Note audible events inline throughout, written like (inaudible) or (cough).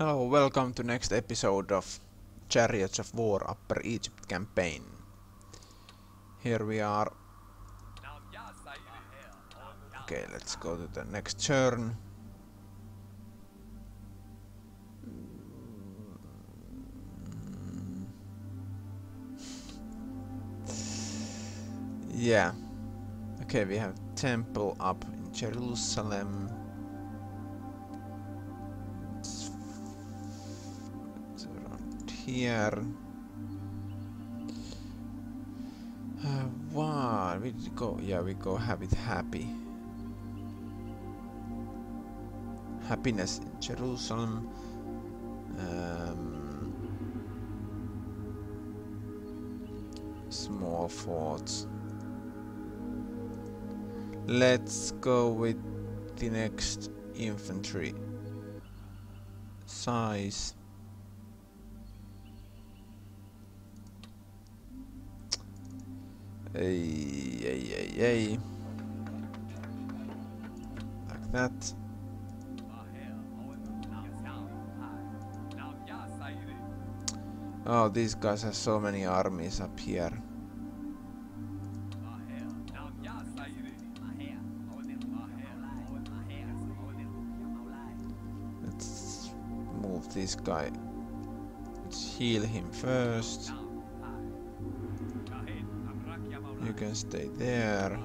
Hello, welcome to next episode of Chariots of War Upper Egypt campaign. Here we are. Okay, let's go to the next turn. Yeah. Okay, we have temple up in Jerusalem. Here. Uh, wow, we go. Yeah, we go have it happy. Happiness in Jerusalem. Um, small forts. Let's go with the next infantry size. Ay, ay, ay, ay. Like that. Oh, these guys have so many armies up here. Let's move this guy. Let's heal him first. You can stay there.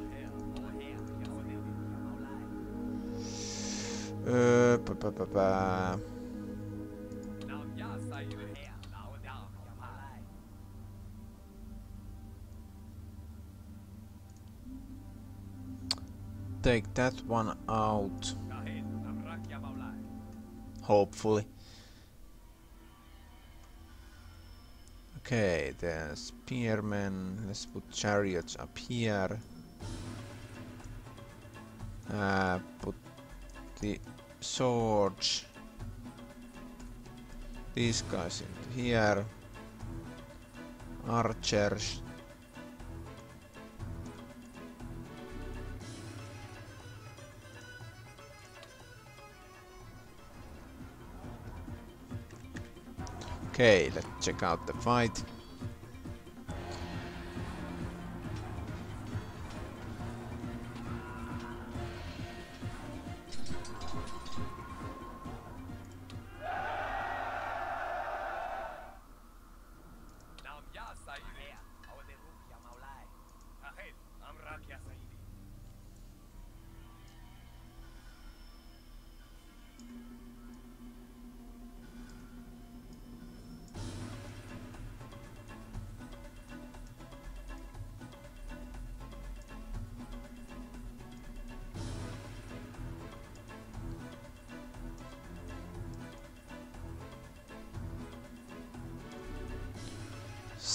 Uh, -ba -ba -ba. Take that one out. Hopefully. Okay, the spearmen. Let's put chariots up here. Uh, put the swords. These guys in here. Archers. Okay, let's check out the fight.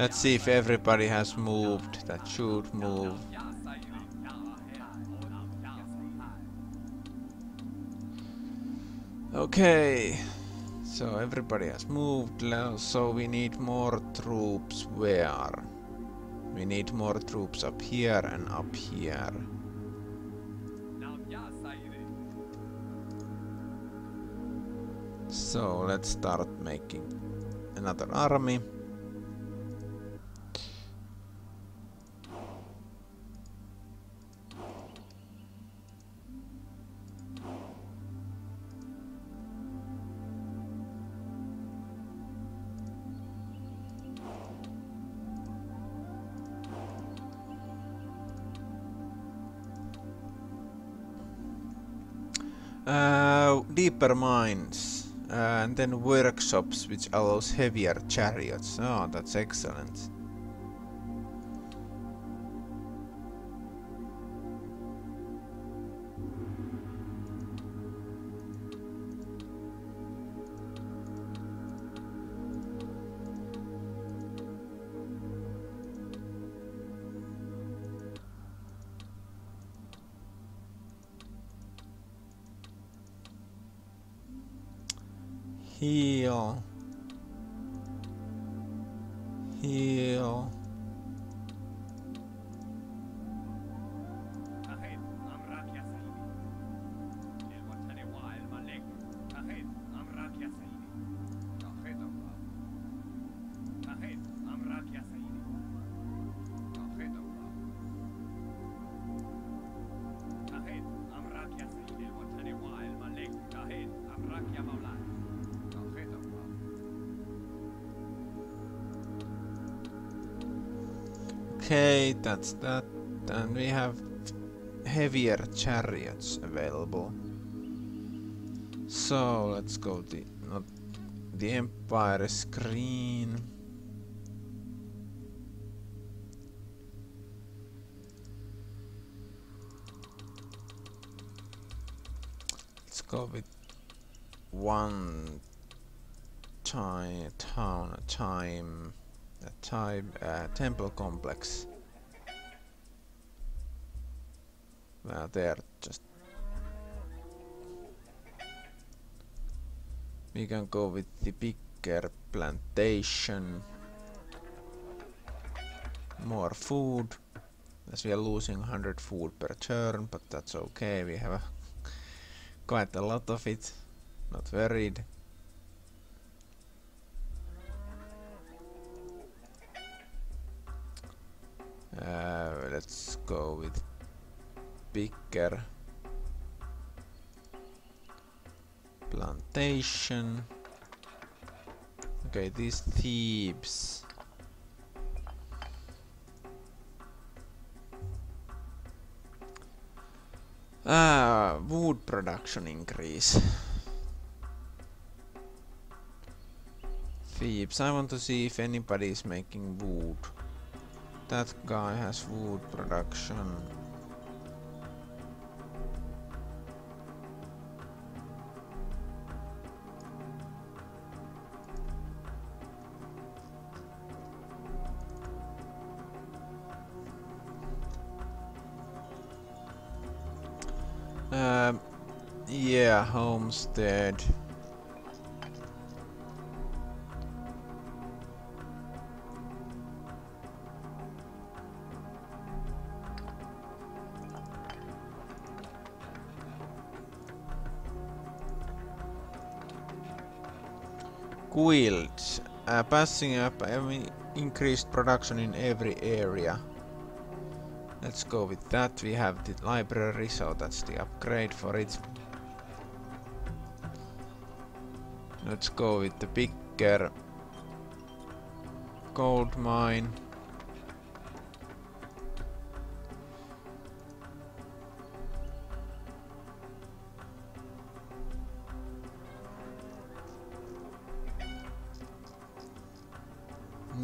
Let's see if everybody has moved that should move. Okay, so everybody has moved, so we need more troops where? We need more troops up here and up here. So let's start making another army. Uh, deeper mines. Uh, and then workshops which allows heavier chariots. Oh, that's excellent. That's that. And we have heavier chariots available. So let's go the not the Empire screen. Let's go with one time town time a time uh, temple complex. Well, they're just. We can go with the bigger plantation. More food. As we are losing 100 food per turn, but that's okay. We have a quite a lot of it. Not worried. Uh, let's go with bigger plantation. Okay, these thieves. Ah, wood production increase. Thieves, I want to see if anybody is making wood. That guy has wood production. Yeah, homestead. Guilds. Uh, passing up every increased production in every area. Let's go with that. We have the library, so that's the upgrade for it. Let's go with the bigger gold mine.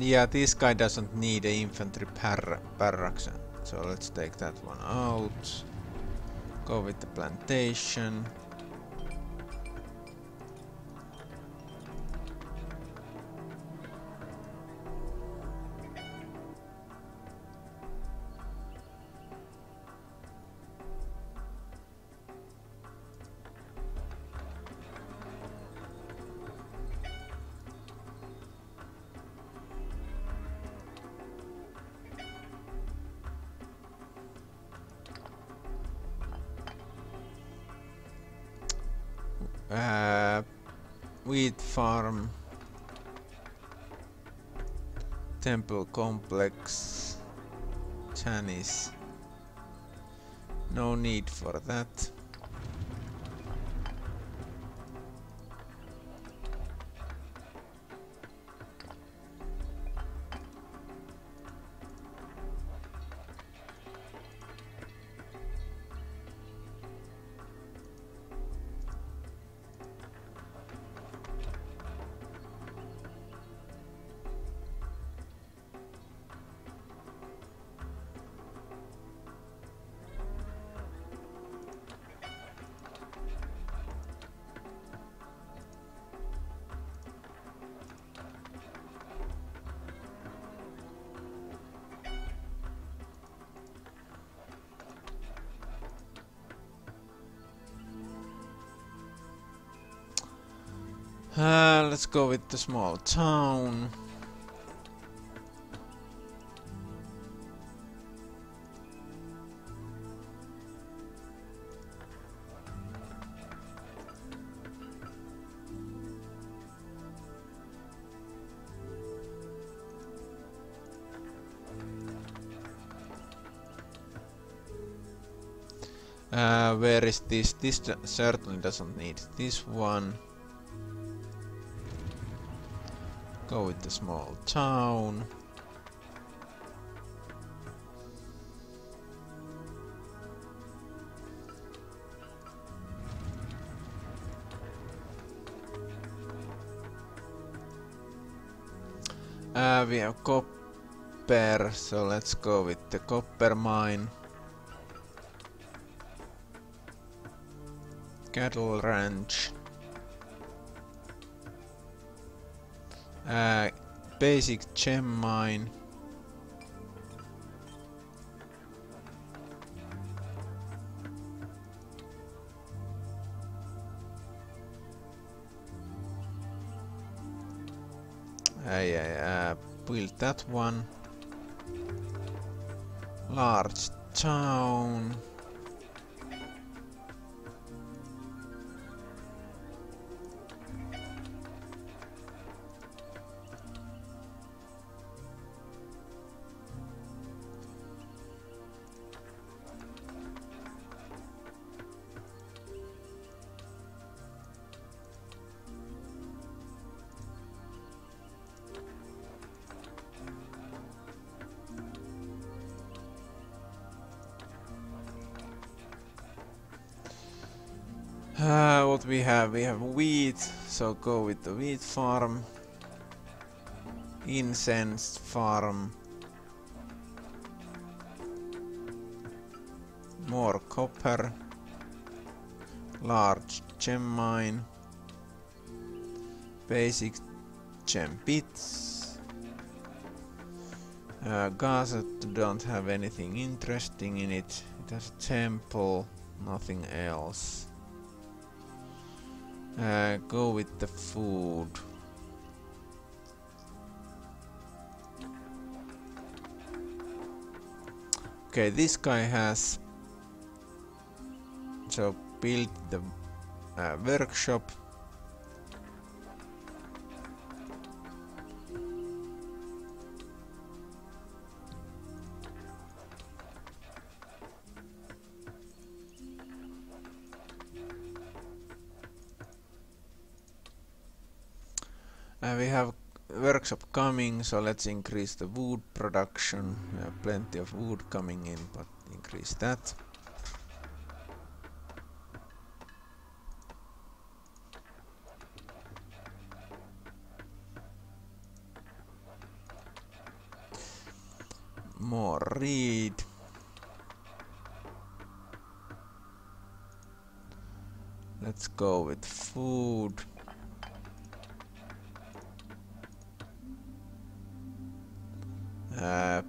Yeah, this guy doesn't need a infantry par barracks, so let's take that one out. Go with the plantation. Complex. Chinese. No need for that. Uh, let's go with the small town. Uh, where is this? This certainly doesn't need this one. Go with the small town. Uh, we have copper, so let's go with the copper mine. Cattle ranch. Uh, basic gem mine. I uh, build that one. Large town. Wheat, so go with the wheat farm. Incense farm. More copper. Large gem mine. Basic gem bits. Uh, Gaza don't have anything interesting in it. It has a temple, nothing else. Uh, go with the food. Okay, this guy has so build the uh, workshop. Workshop coming, so let's increase the wood production. We have plenty of wood coming in, but increase that. More reed. Let's go with food.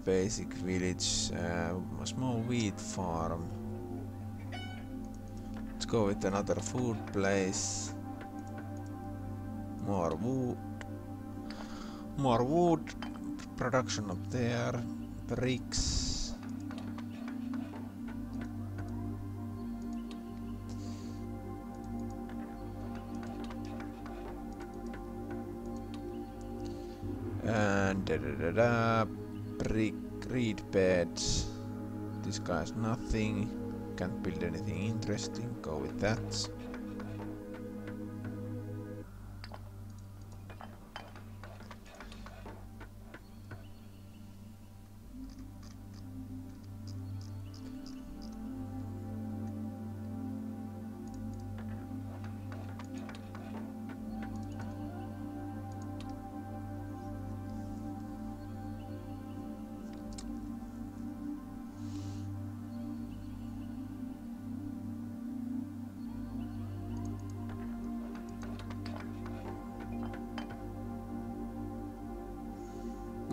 Basic village, uh, a small wheat farm. Let's go with another food place. More wood. More wood production up there. Bricks. And da da da da reed beds. This guy's nothing. Can't build anything interesting. Go with that.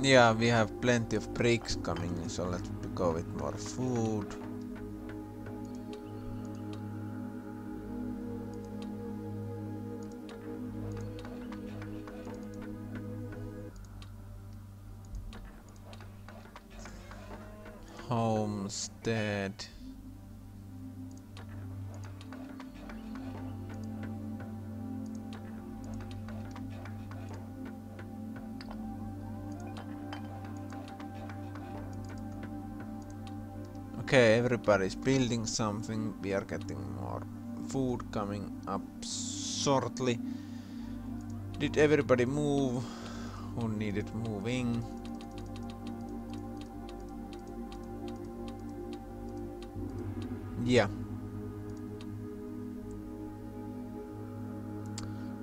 Yeah, we have plenty of bricks coming, so let's go with more food. Everybody's building something. We are getting more food coming up shortly. Did everybody move? Who needed moving? Yeah.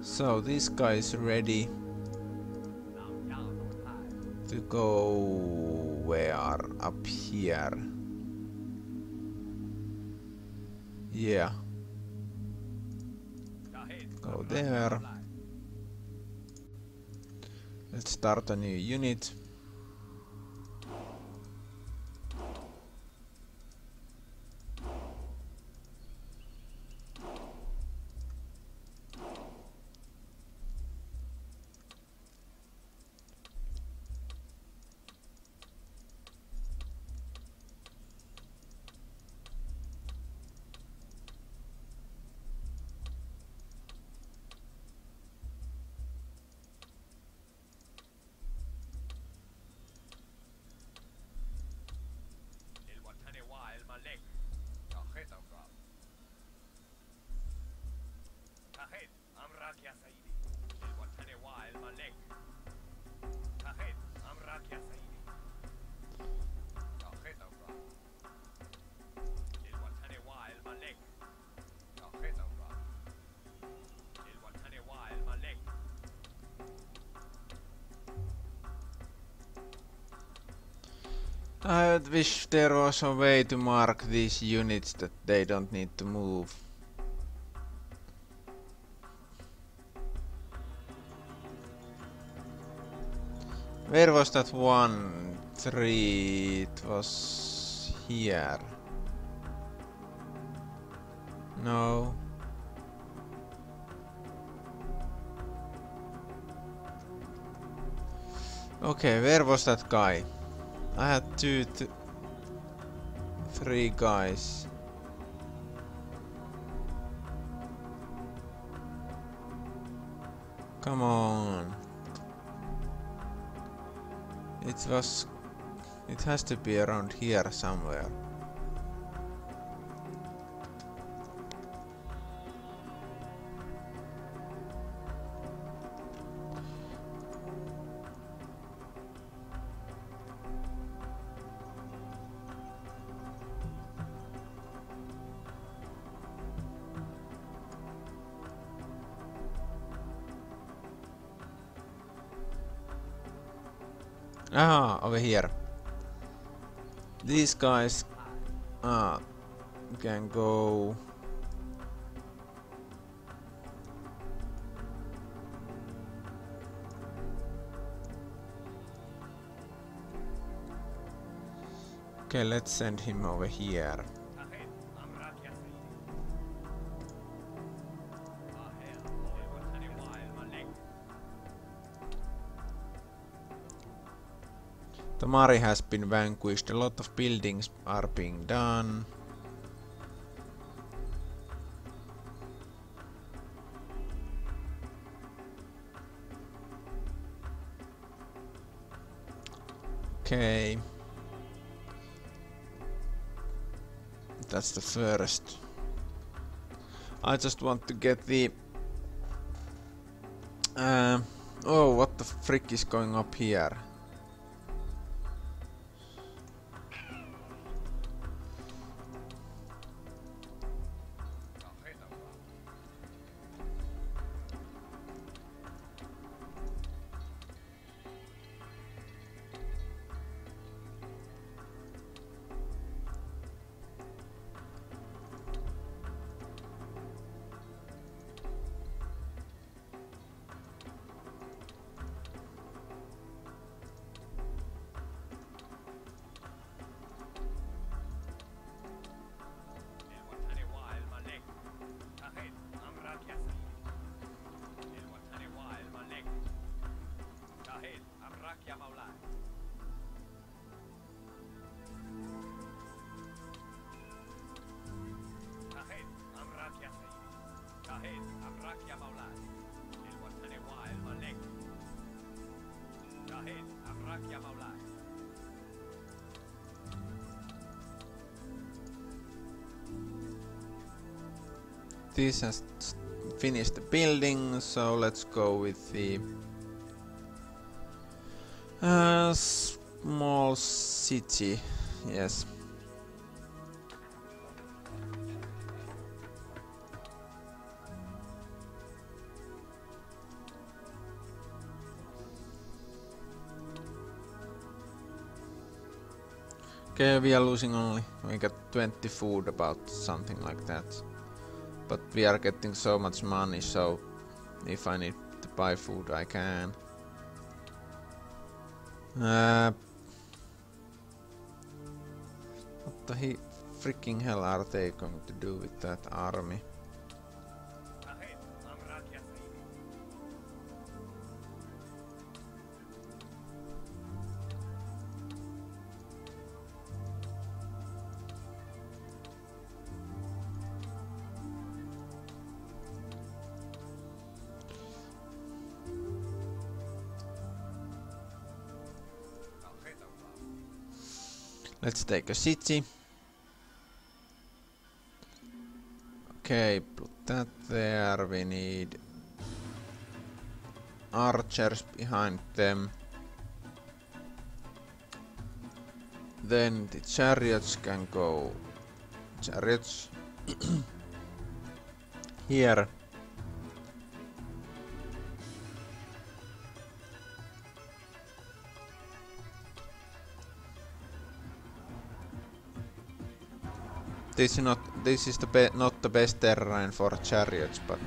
So this guy is ready to go where? Up here. Yeah. Go there. Let's start a new unit. I wish there was a way to mark these units that they don't need to move. Where was that one tree? It was here. No. Okay, where was that guy? I had two, th three guys. Come on. It was... It has to be around here somewhere. Ah, over here. These guys ah, can go. Okay, let's send him over here. Tamari has been vanquished. A lot of buildings are being done. Okay. That's the first. I just want to get the... Um, oh, what the frick is going up here? This has finished the building, so let's go with the uh, small city. Yes. Okay, we are losing only. We got 20 food, about something like that. But we are getting so much money, so if I need to buy food, I can. Uh, what the he freaking hell are they going to do with that army? Let's take a city. Okay, put that there. We need archers behind them. Then the chariots can go. Chariots (coughs) here. This is not this is the not the best terrain for chariots, but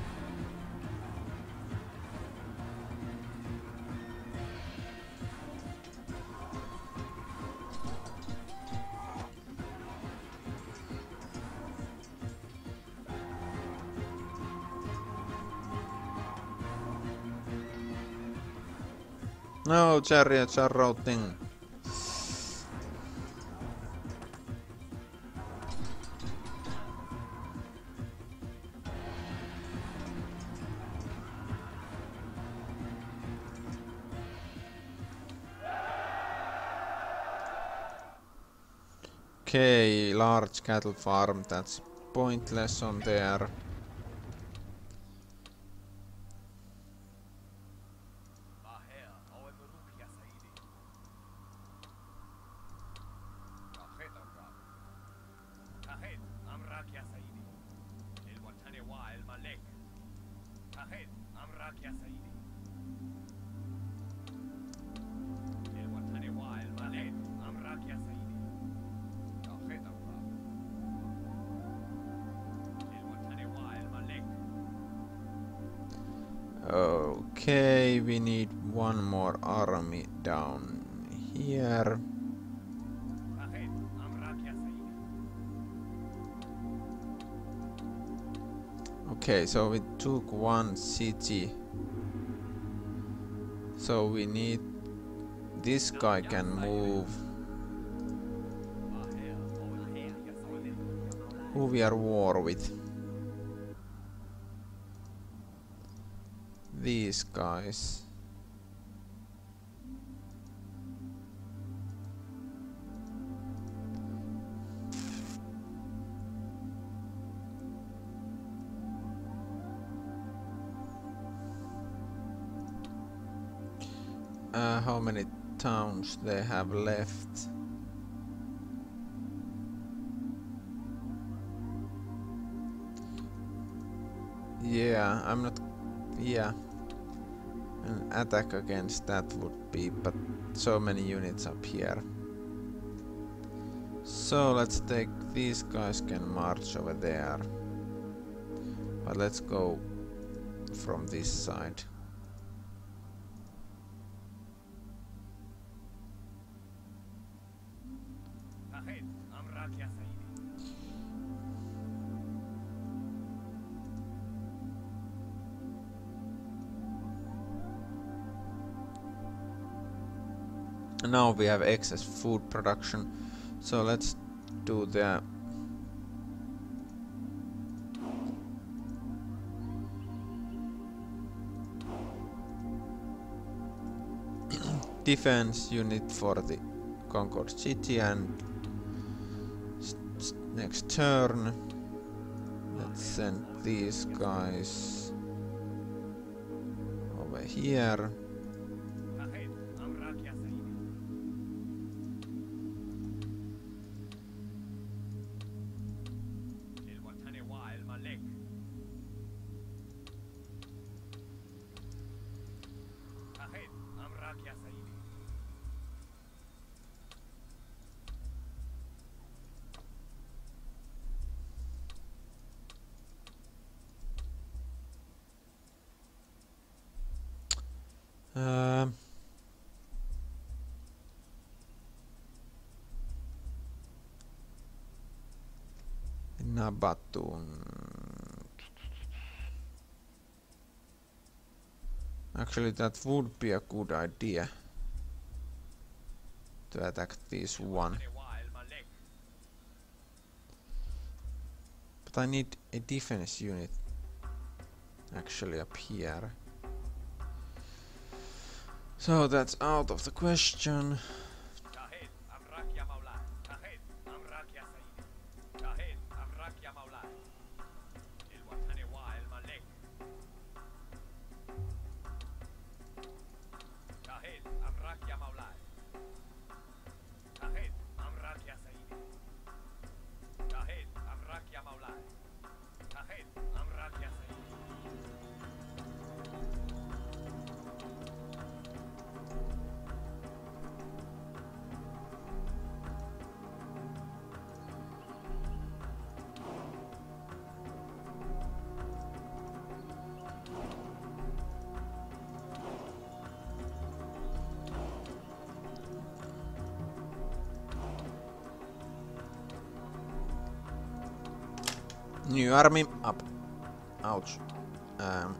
No, chariots are routing. Large cattle farm, that's pointless on there. Okay, we need one more army down here. Okay, so we took one city. So we need... This guy can move. Who we are war with. These guys. Uh, how many towns they have left? Yeah, I'm not. Yeah. Attack against that would be, but so many units up here. So let's take these guys can march over there. But let's go from this side. Now we have excess food production, so let's do the (coughs) defense unit for the Concord City and next turn Let's send these guys over here. Nabatun. Actually, that would be a good idea to attack this one. But I need a defense unit actually up here. So that's out of the question. New army up. Ouch. Um,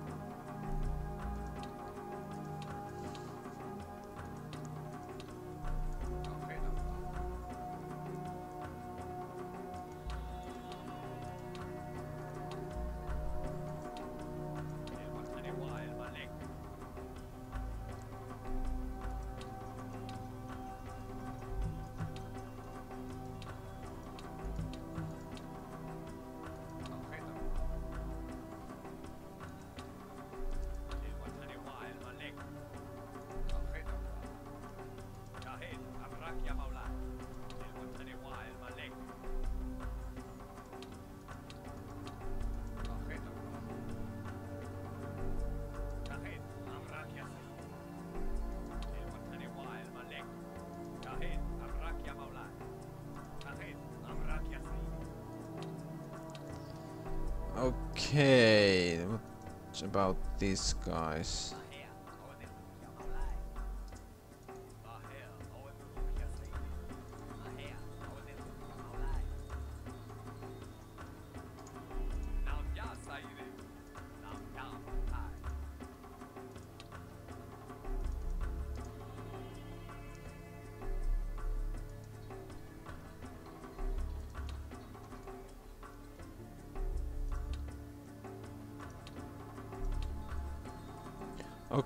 okay. What about these guys?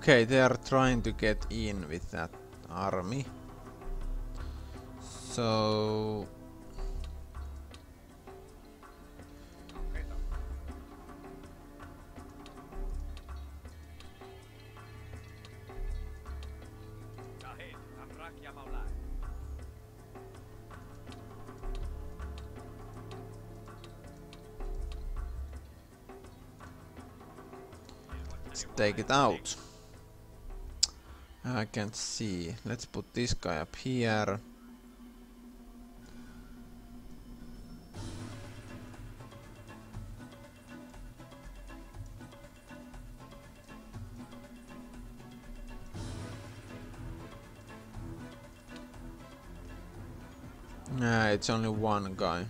Okay, they are trying to get in with that army. So... Let's take it out. I can't see. Let's put this guy up here. Nah, it's only one guy.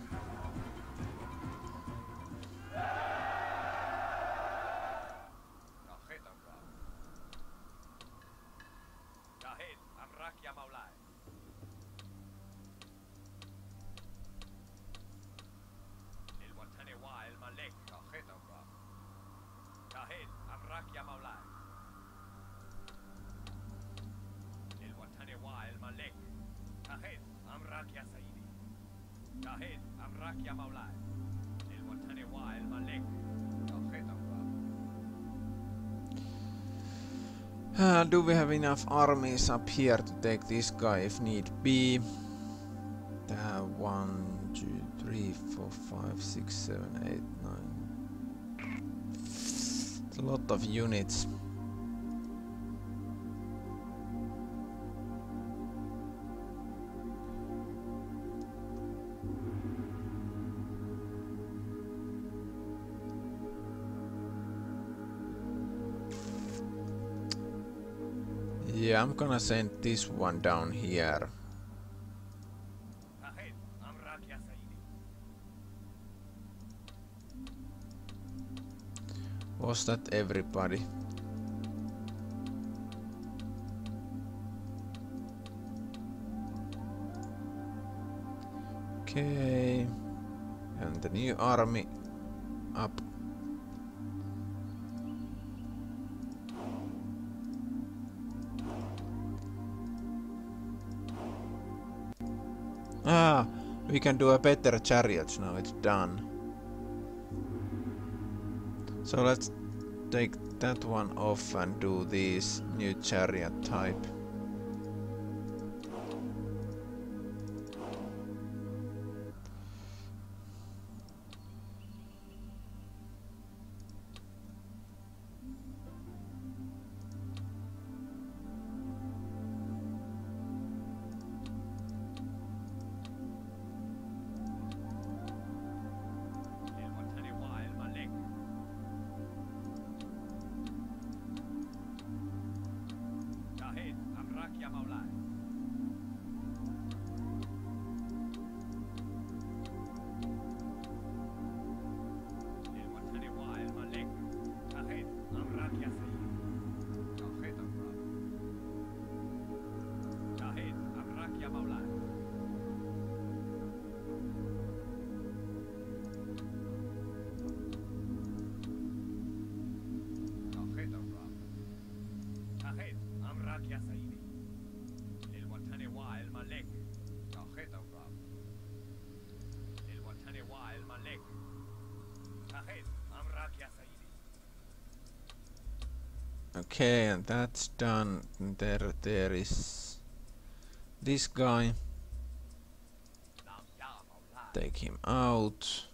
Do we have enough armies up here to take this guy if need be? Uh, one, two, three, four, five, six, seven, eight, nine. It's a lot of units. Yeah, I'm gonna send this one down here. Was that everybody? Okay. And the new army up. We can do a better chariot now, it's done. So let's take that one off and do this new chariot type. Okay, and that's done. There, there is this guy. Take him out.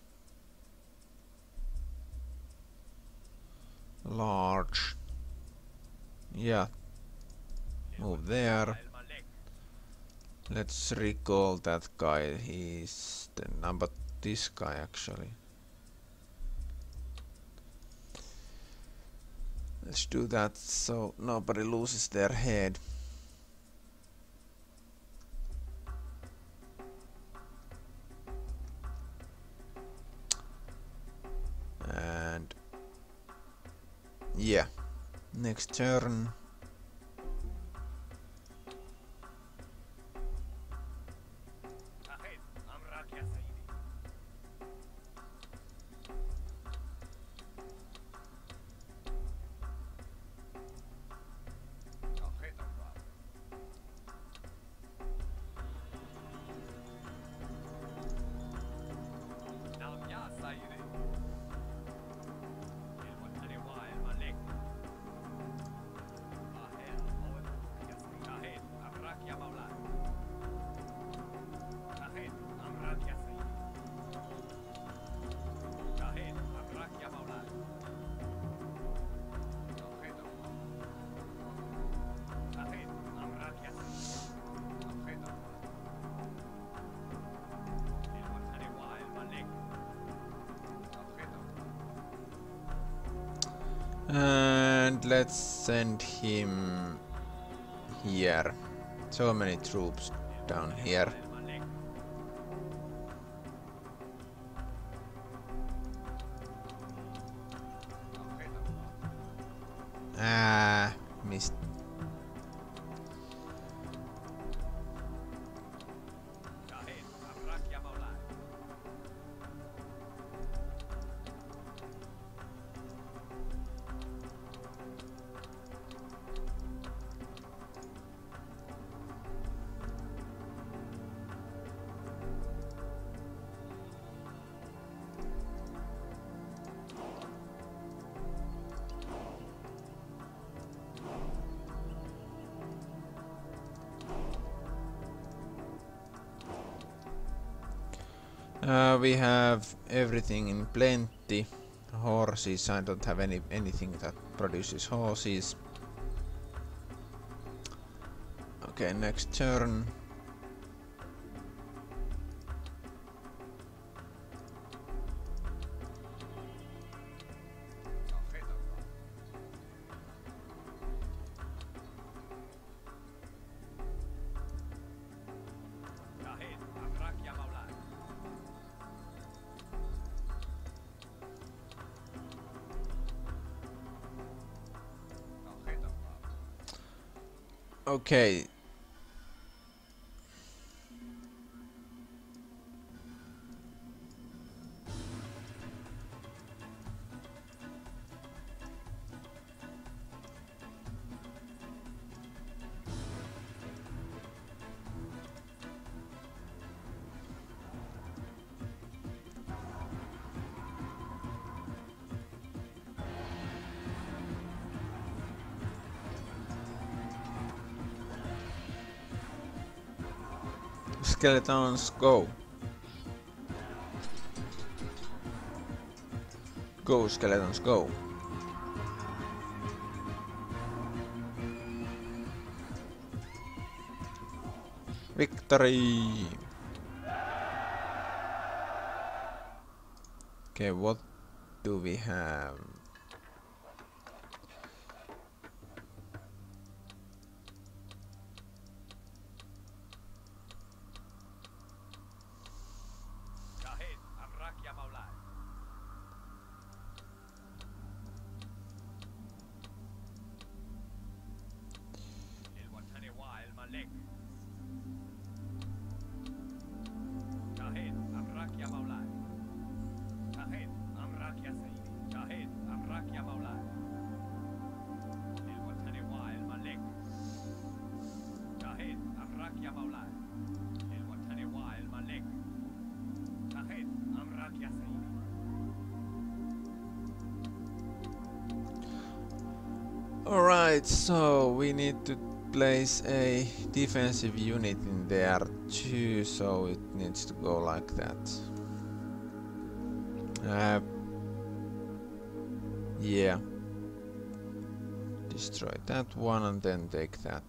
Large. Yeah. Move there. Let's recall that guy. He's the number. This guy actually. Let's do that so nobody loses their head. And yeah, next turn. And let's send him here. So many troops down here. Plenty. Horses, I don't have any anything that produces horses. Okay, next turn. Okay. Skeletons, go. Go, skeletons, go. Victory! Okay, what do we have? Place a defensive unit in there too, so it needs to go like that. Uh, yeah. Destroy that one and then take that.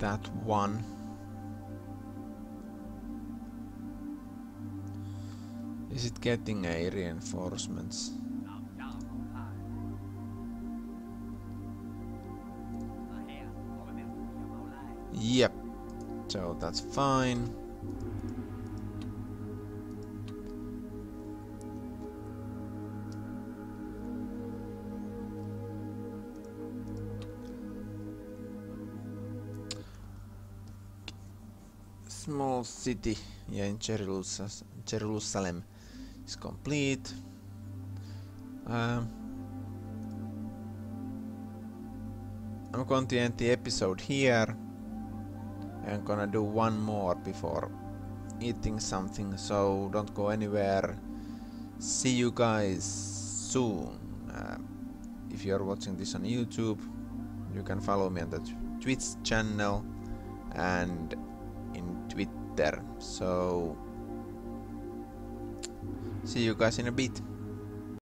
That one. Is it getting a reinforcements? Yep. So that's fine. City yeah, in Jerus- Jerusalem is complete. Um, I'm going to end the episode here. I'm gonna do one more before eating something, so don't go anywhere. See you guys soon. Uh, if you're watching this on YouTube, you can follow me on the Twitch channel and Twitter. So, see you guys in a bit.